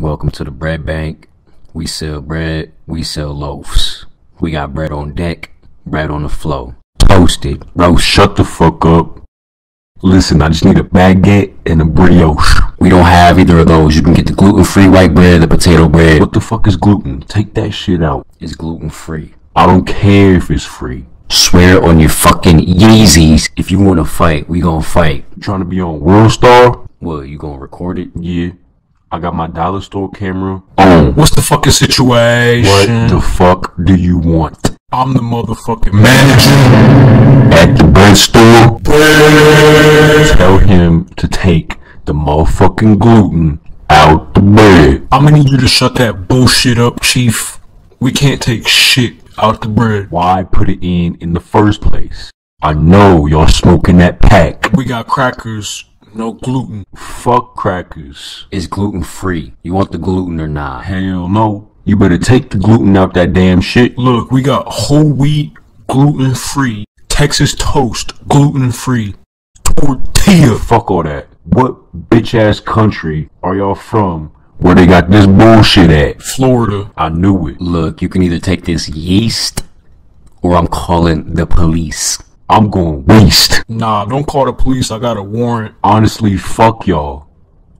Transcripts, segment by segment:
Welcome to the bread bank. We sell bread, we sell loaves. We got bread on deck, bread on the flow. Toasted. Bro, shut the fuck up. Listen, I just need a baguette and a brioche. We don't have either of those. You can get the gluten free white bread, the potato bread. What the fuck is gluten? Take that shit out. It's gluten free. I don't care if it's free. Swear on your fucking Yeezys. If you wanna fight, we gonna fight. You trying to be on World Star? What, you gonna record it? Yeah. I got my dollar store camera oh. On. What's the fucking situation? What the fuck do you want? I'm the motherfucking manager. At the bread store? Tell him to take the motherfucking gluten out the bread. I'm gonna need you to shut that bullshit up, chief. We can't take shit out the bread. Why put it in in the first place? I know y'all smoking that pack. We got crackers, no gluten. Fuck crackers. It's gluten free. You want the gluten or not? Hell no. You better take the gluten out that damn shit. Look, we got whole wheat, gluten free. Texas toast, gluten free. Tortilla. Fuck all that. What bitch ass country are y'all from where they got this bullshit at? Florida. I knew it. Look, you can either take this yeast or I'm calling the police. I'm going waste. Nah, don't call the police. I got a warrant. Honestly, fuck y'all.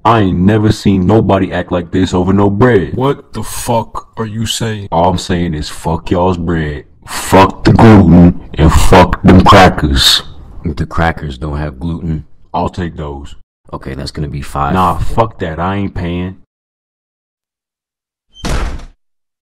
I ain't never seen nobody act like this over no bread. What the fuck are you saying? All I'm saying is fuck y'all's bread. Fuck the gluten and fuck them crackers. If The crackers don't have gluten. I'll take those. Okay, that's gonna be five. Nah, fuck that. I ain't paying.